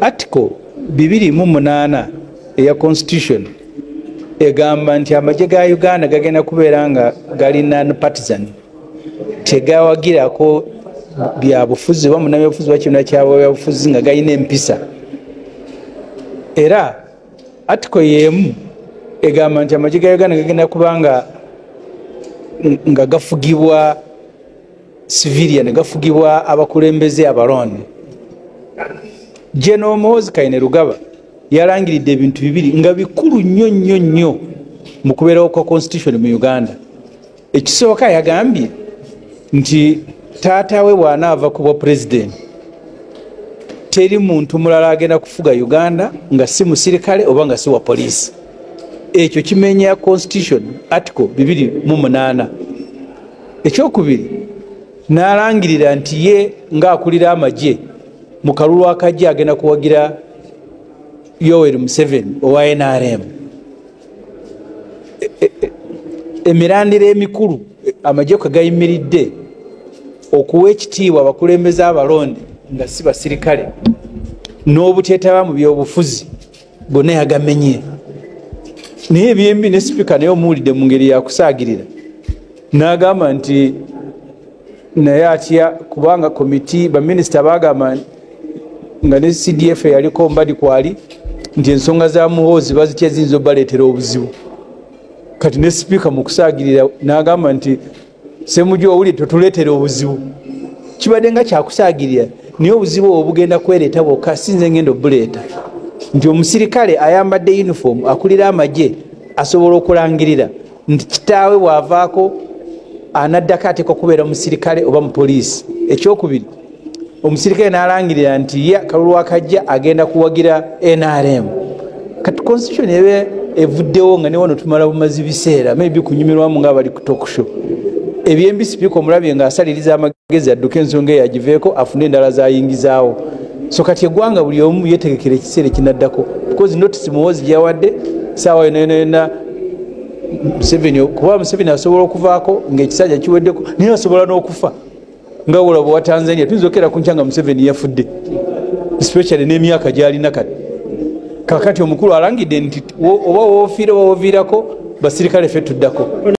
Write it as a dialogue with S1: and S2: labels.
S1: article 208 eya constitution egamba nti amagye ga uganda gagenda kubeera nga gali non partisan tegawagirako byabufuzi oba munabyabufuzi wakirina kyabyabufuzi nga galina empisa. Era article yemu egamba nti amagye ga uganda gagenda kuba nga nga gafugibwa civilian gafugibwa abakulembeze abalonde muhozi kaine rugaba yalangiridde ebintu bibiri nga bikulu nnyo nnyo nnyo mu kubeerawo kwa constitution mu uganda. Ekisooka yagambye nti taatawe bw'anaava ku bwa pulezidenti teri muntu mulala agenda kufuga uganda nga si musirikale oba nga si wa poliisi. Ekyo kimenya constitution article 28 ekyokubiri n'alangirira nti ye ngaakulira amagye mu kalulu akajja agenda kuwagira yoweri museveni owa nrm emirandira emikulu amagye kwe gayimiridde okuwa ekitiibwa abakulembeze abalonde nga si basirikale n'obuteetaba mu byobufuzi bonna yagamenye. Naye ebyembi ne sipiika naye omuwulidde mu ngeri yakusaagirira n'agamba nti naye atya kubanga komiti baminisita bagamba nga ne cdf eyaliko mbadi kwali nti ensonga za muhoozi bazitya ziyinza obaleetera obuzibu. Kati ne sipiika mu kusaagirira n'agamba nti semujo owulire totuleetera obuzibu. Kibadde nga kyakusaagirira naye obuzibu obwo bugenda kwereeta bwokka sinze ngenda obuleeta. Nti omusirikale ayambadde uniform akulira amagye asobola okulangirira nti kitaawe bwavaako anaddako ateekwa kubeera musirikale oba mupoliisi ekyokubiri omusirikale n'alangirira nti ye kalulu akajja agenda kuwagira nrm kati constitution ebe evuddewo nga newano tumala bumazi biseera maybe kunyumirwamu nga bali ku tokshow ebyembi sipiika omulabye ngaasaliriza amagezi adduka ensonga eyagiveeko afune endala zayingizaawo. So kati eggwanga buli omu yetegekera ekiseera ekinaddako because notice muwozi gyawadde saawa yonayonayona museveni kuba museveni asobola okuvaako ngaekisajja kiweddeko naye asobola n'okufa nga wola bwewa tanzania tuyinza okera ku nkya nga museveni yafudde especially n'emyaka gyalina kati. Kakati omukulu alangidde nti oba wofiire oba woviirako basirikale ffe tuddako